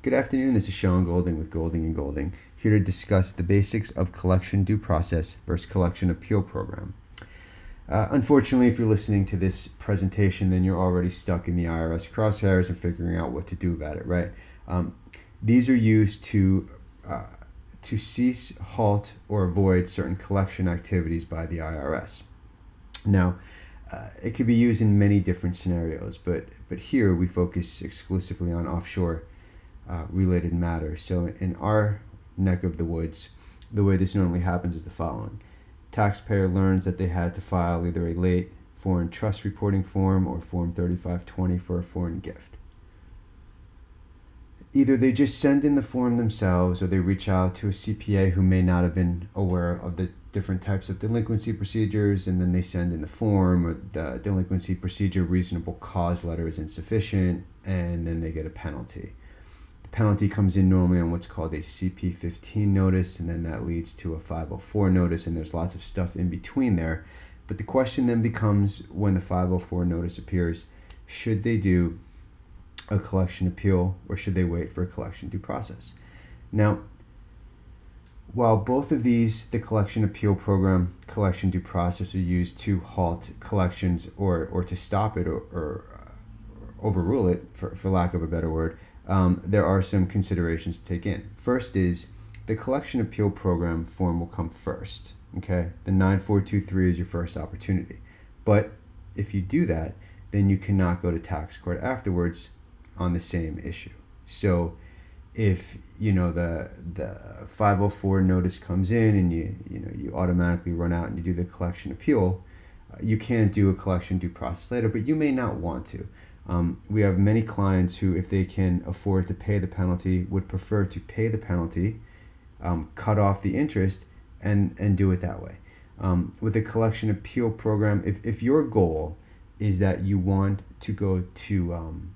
Good afternoon. This is Sean Golding with Golding and Golding, here to discuss the basics of collection due process versus collection appeal program. Uh, unfortunately, if you're listening to this presentation, then you're already stuck in the IRS crosshairs and figuring out what to do about it, right? Um, these are used to uh, to cease, halt, or avoid certain collection activities by the IRS. Now, uh, it could be used in many different scenarios, but but here we focus exclusively on offshore uh, related matter. So in our neck of the woods, the way this normally happens is the following: taxpayer learns that they had to file either a late foreign trust reporting form or form 3520 for a foreign gift either they just send in the form themselves or they reach out to a CPA who may not have been aware of the different types of delinquency procedures and then they send in the form or the delinquency procedure reasonable cause letter is insufficient and then they get a penalty. Penalty comes in normally on what's called a CP15 notice and then that leads to a 504 notice and there's lots of stuff in between there. But the question then becomes when the 504 notice appears, should they do a collection appeal or should they wait for a collection due process? Now, while both of these, the collection appeal program, collection due process, are used to halt collections or, or to stop it or, or uh, overrule it, for, for lack of a better word, um, there are some considerations to take in. First is the collection appeal program form will come first. Okay, the 9423 is your first opportunity. But if you do that, then you cannot go to tax court afterwards on the same issue. So if you know the the 504 notice comes in and you you know you automatically run out and you do the collection appeal, uh, you can't do a collection due process later, but you may not want to. Um, we have many clients who, if they can afford to pay the penalty, would prefer to pay the penalty, um, cut off the interest, and and do it that way. Um, with a collection appeal program, if, if your goal is that you want to go to um,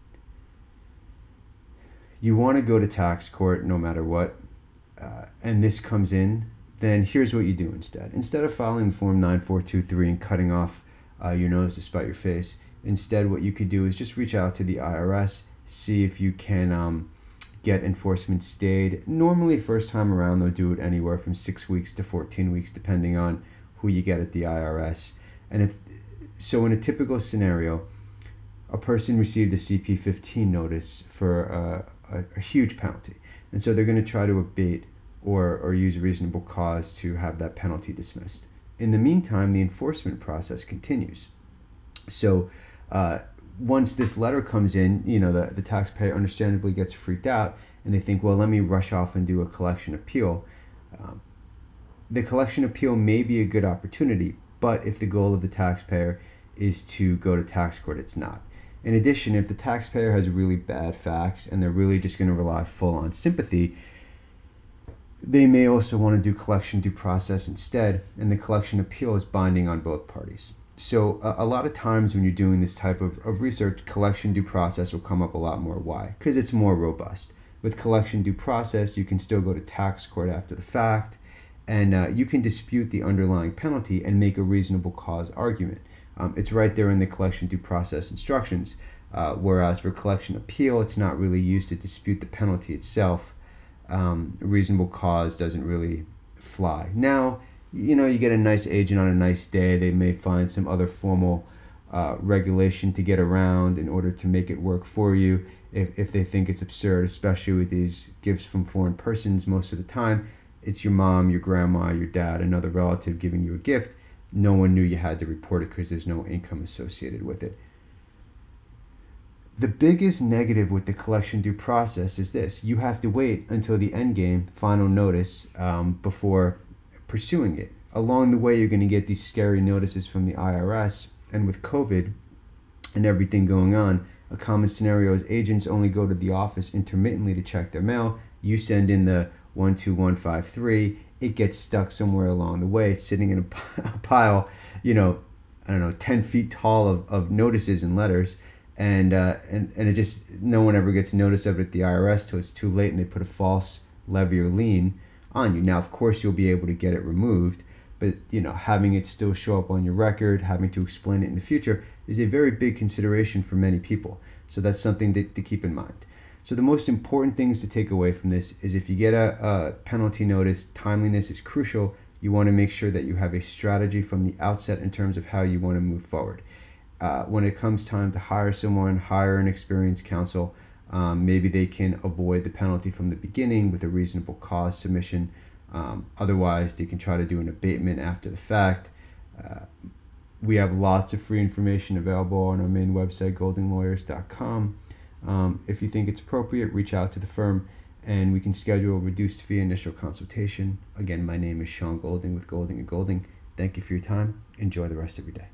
you want to go to tax court no matter what, uh, and this comes in, then here's what you do instead. Instead of filing form 9423 and cutting off uh, your nose to spite your face, instead what you could do is just reach out to the IRS, see if you can um, get enforcement stayed. Normally, first time around, they'll do it anywhere from six weeks to 14 weeks, depending on who you get at the IRS. And if so, in a typical scenario, a person received a CP15 notice for a, a huge penalty. And so they're going to try to abate or, or use reasonable cause to have that penalty dismissed. In the meantime, the enforcement process continues. So uh, once this letter comes in, you know, the, the taxpayer understandably gets freaked out and they think, well, let me rush off and do a collection appeal. Um, the collection appeal may be a good opportunity, but if the goal of the taxpayer is to go to tax court, it's not. In addition, if the taxpayer has really bad facts and they're really just going to rely full on sympathy, they may also want to do collection due process instead, and the collection appeal is binding on both parties. So, a, a lot of times when you're doing this type of, of research, collection due process will come up a lot more. Why? Because it's more robust. With collection due process, you can still go to tax court after the fact, and uh, you can dispute the underlying penalty and make a reasonable cause argument. Um, it's right there in the collection due process instructions. Uh, whereas for collection appeal, it's not really used to dispute the penalty itself. Um, reasonable cause doesn't really fly. Now, you know, you get a nice agent on a nice day, they may find some other formal uh, regulation to get around in order to make it work for you if, if they think it's absurd, especially with these gifts from foreign persons most of the time. It's your mom, your grandma, your dad, another relative giving you a gift no one knew you had to report it because there's no income associated with it. The biggest negative with the collection due process is this you have to wait until the end game, final notice, um, before pursuing it. Along the way, you're going to get these scary notices from the IRS, and with COVID and everything going on, a common scenario is agents only go to the office intermittently to check their mail. You send in the 12153 it gets stuck somewhere along the way, sitting in a pile, you know, I don't know, 10 feet tall of, of notices and letters. And, uh, and, and it just, no one ever gets notice of it at the IRS till it's too late and they put a false levy or lien on you. Now, of course, you'll be able to get it removed, but, you know, having it still show up on your record, having to explain it in the future is a very big consideration for many people. So that's something to, to keep in mind. So the most important things to take away from this is if you get a, a penalty notice, timeliness is crucial. You want to make sure that you have a strategy from the outset in terms of how you want to move forward. Uh, when it comes time to hire someone, hire an experienced counsel. Um, maybe they can avoid the penalty from the beginning with a reasonable cause submission. Um, otherwise, they can try to do an abatement after the fact. Uh, we have lots of free information available on our main website, goldinglawyers.com. Um, if you think it's appropriate, reach out to the firm and we can schedule a reduced fee initial consultation. Again, my name is Sean Golding with Golding and Golding. Thank you for your time. Enjoy the rest of your day.